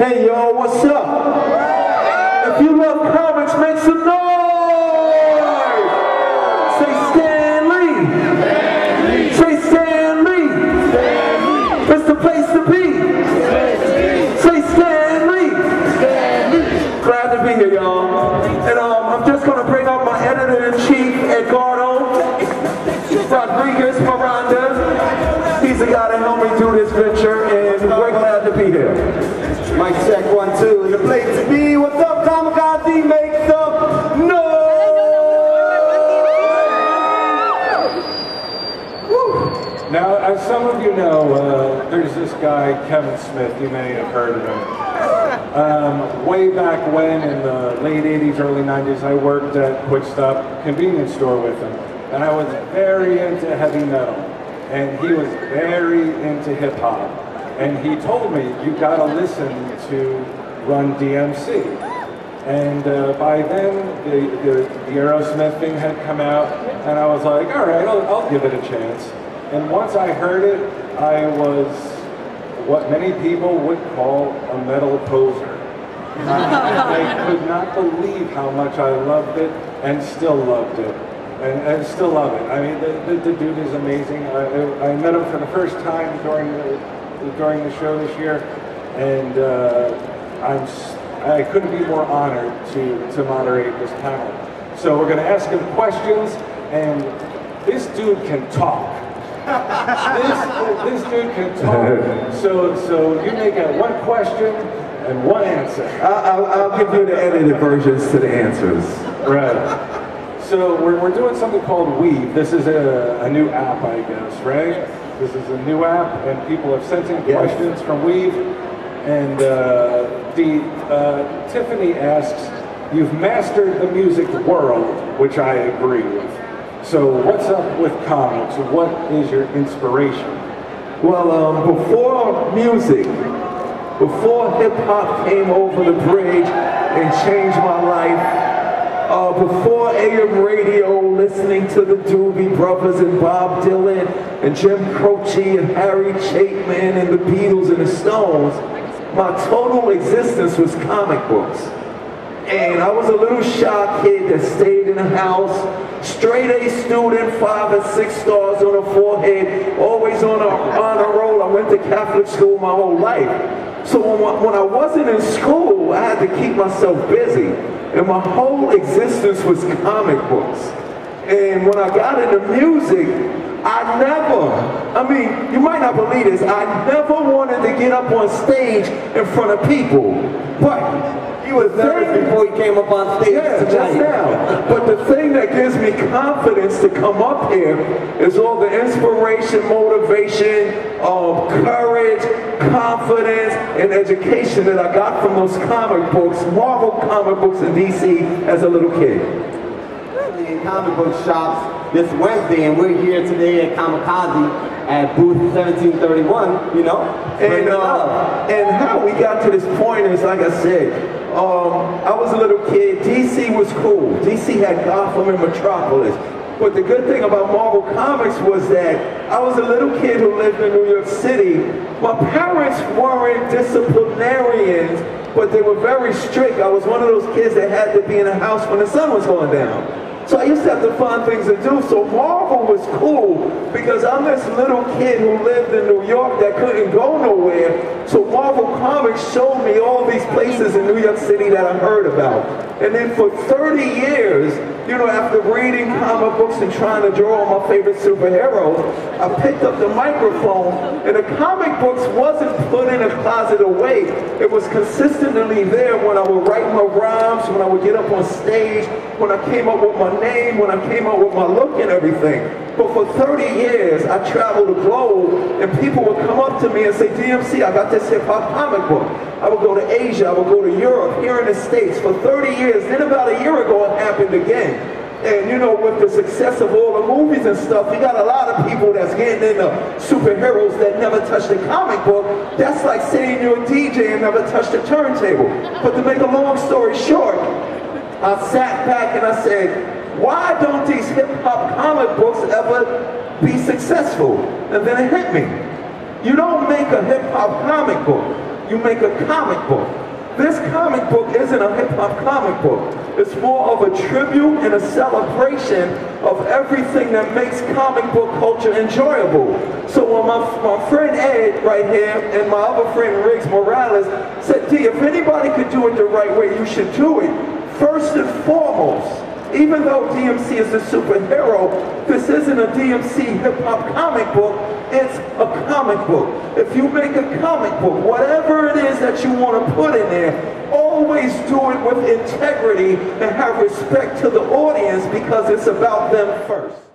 Hey yo, what's up? If you love comics, make some noise! Say Stan Lee! Say Stan Lee! Stan Lee. It's the place to be! Say Stan Lee! Glad to be here, y'all. And um, I'm just gonna bring up my editor-in-chief, Edgardo Rodriguez Miranda. He's the guy that helped me do this venture, as some of you know, uh, there's this guy, Kevin Smith. You may have heard of him. Um, way back when, in the late 80s, early 90s, I worked at Quick Stop convenience store with him. And I was very into heavy metal. And he was very into hip hop. And he told me, you gotta listen to Run DMC. And uh, by then, the, the, the Aerosmith thing had come out, and I was like, all right, I'll, I'll give it a chance. And once I heard it, I was what many people would call a metal poser. I could not believe how much I loved it and still loved it. And, and still love it. I mean, the, the, the dude is amazing. I, I met him for the first time during the, during the show this year, and uh, I'm, I couldn't be more honored to, to moderate this panel. So we're going to ask him questions, and this dude can talk. This, this dude can talk. So, so you make one question and one answer. I'll, I'll, I'll give you the edited versions to the answers. Right. So we're, we're doing something called Weave. This is a, a new app, I guess, right? This is a new app, and people have sent in Yes. questions from Weave. And uh, the uh, Tiffany asks, "You've mastered the music world," which I agree with. So what's up with comics? What is your inspiration? Well, um, before music, before hip hop came over the bridge and changed my life, uh, before AM radio, listening to the Doobie Brothers and Bob Dylan and Jim Croce and Harry Chapman and the Beatles and the Stones, my total existence was comic books. And I was a little shy kid that stayed in the house, straight A student, five and six stars on the forehead, always on a on a roll. I went to Catholic school my whole life. So when, when I wasn't in school, I had to keep myself busy. And my whole existence was comic books. And when I got into music, I never, I mean, you might not believe this, I never wanted to get up on stage in front of people. But He was nervous before he came up on stage yeah, just tonight. now. But the thing that gives me confidence to come up here is all the inspiration, motivation, um, courage, confidence, and education that I got from those comic books, Marvel comic books in DC as a little kid. In comic book shops this Wednesday, and we're here today at Comikaze at booth 1731, you know? And, uh, and how we got to this point is, like I said, um, I was a little kid. DC was cool. DC had Gotham and Metropolis. But the good thing about Marvel Comics was that I was a little kid who lived in New York City. My parents weren't disciplinarians, but they were very strict. I was one of those kids that had to be in the house when the sun was going down. So I used to have to find things to do. So Marvel was cool because I'm this little kid who lived in New York that couldn't go nowhere. So Marvel Comics showed me all these places in New York City that I heard about. And then for 30 years, you know, after reading comic books and trying to draw my favorite superheroes, I picked up the microphone and the comic books wasn't put in a closet away. It was consistently there when I would write my rhymes, when I would get up on stage, when I came up with my name, when I came out with my look and everything. But for 30 years, I traveled the globe and people would come up to me and say, DMC, I got this hip hop comic book. I would go to Asia, I would go to Europe, here in the States for 30 years. Then about a year ago, it happened again. And you know, with the success of all the movies and stuff, you got a lot of people that's getting into superheroes that never touched a comic book. That's like saying you're a DJ and never touched a turntable. But to make a long story short, I sat back and I said, why don't these hip hop comic books ever be successful? And then it hit me. You don't make a hip hop comic book. you make a comic book. This comic book isn't a hip hop comic book. It's more of a tribute and a celebration of everything that makes comic book culture enjoyable. So when my, my friend Ed right here and my other friend Riggs Morales said, D, if anybody could do it the right way, you should do it. First and foremost, even though DMC is a superhero, this isn't a DMC hip hop comic book, it's a comic book. If you make a comic book, whatever it is that you want to put in there, always do it with integrity and have respect to the audience because it's about them first.